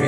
ព្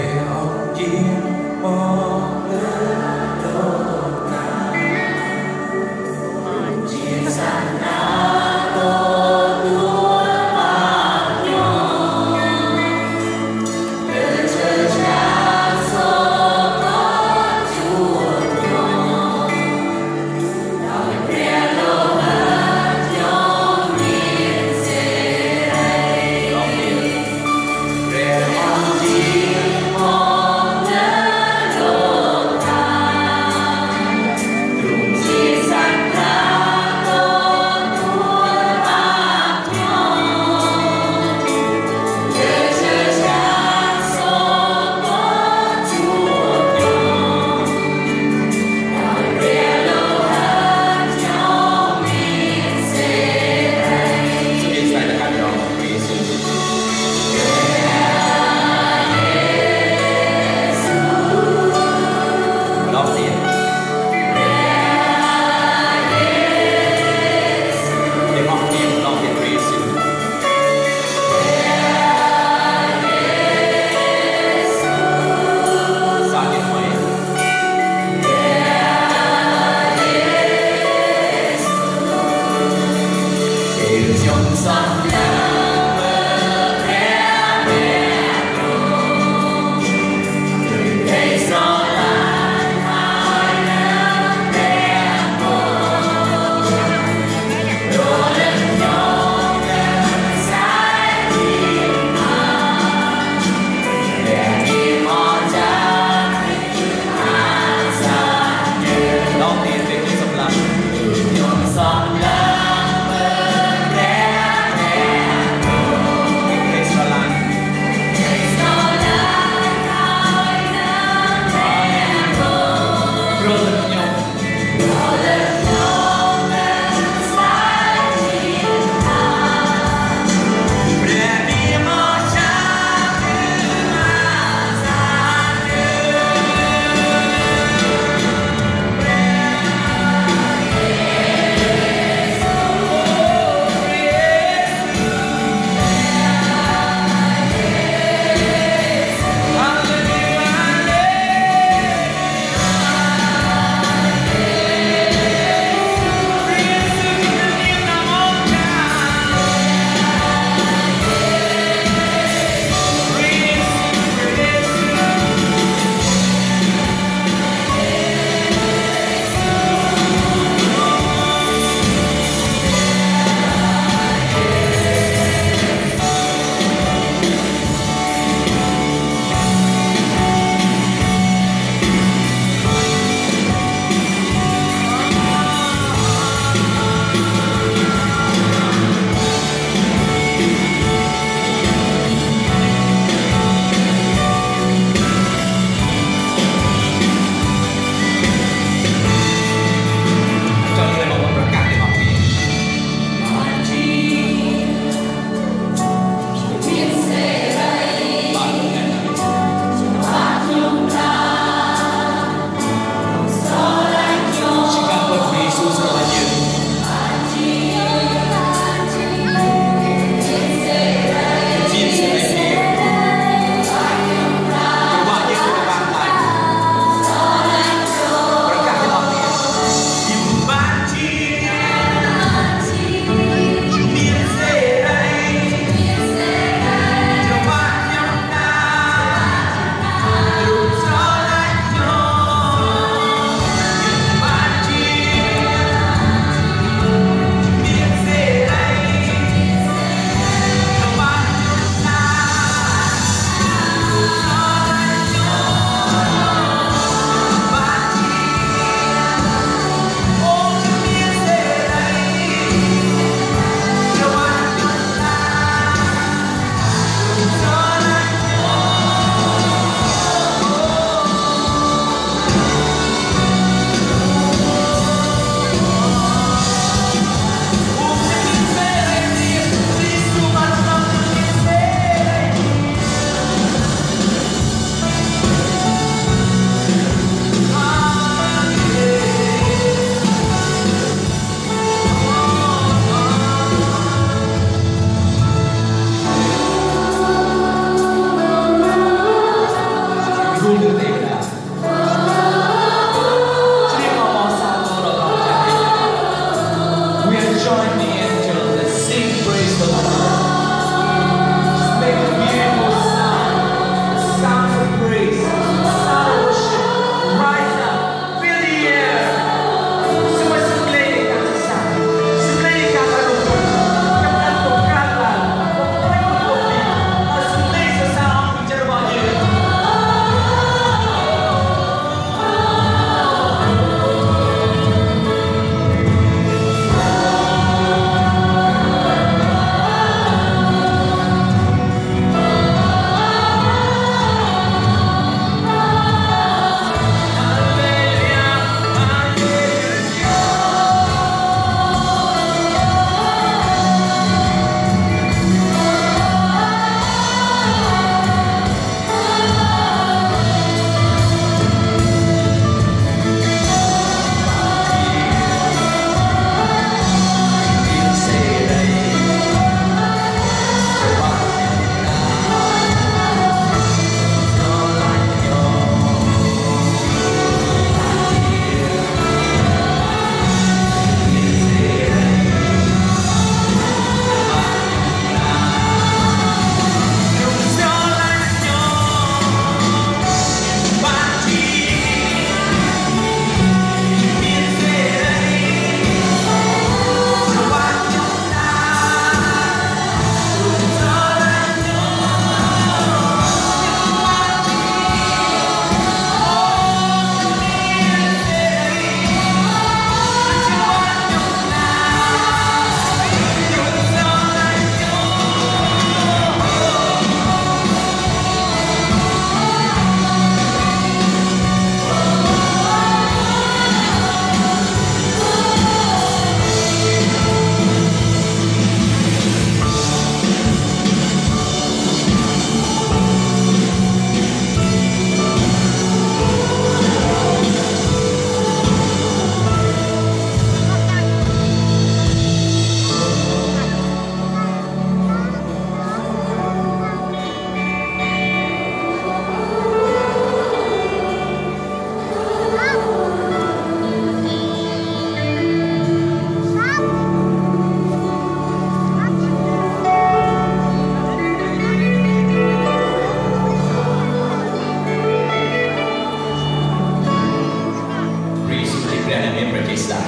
Krista.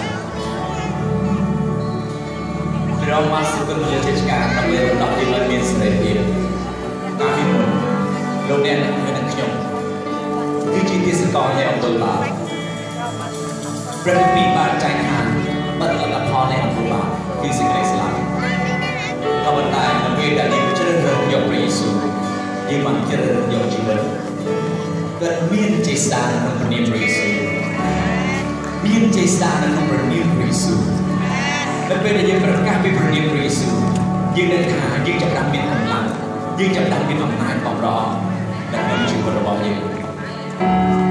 ព្រះមកសុគន្ធជាទេស្ការដើម្បីរំដោះយើងឲ្យមានសេរីភាពតាមពីមុនលោកអ្នកនិងខ្ញុំគឺជាទេសកលនៃអង្គលបាព្រះពីបានចែកឋានបាត់លទ្ធផលនៃអង្គលបាគឺសេចក្តីស្លាប់ក៏ប៉ុន្តែនៅពេលដែលយើងជ្រើសរើសយកព្រះយេស៊ូវយើងបានជ្រើសរើសយកជីវិតគាត់មានចេស្តាក្នុងព្រះយេស៊ូវ មានចេស្តានៅក្នុងព្រះនាមព្រះយេស៊ូវនៅពេលដែលយើងប្រកាសពីព្រះនាមព្រះយេស៊ូវយើងដឹងថាយើងចាប់ផ្ដើមមានកម្លាំងយើងចាប់ផ្ដើមមានអំណាចបម្រើនៅក្នុងជីវិតរបស់យើង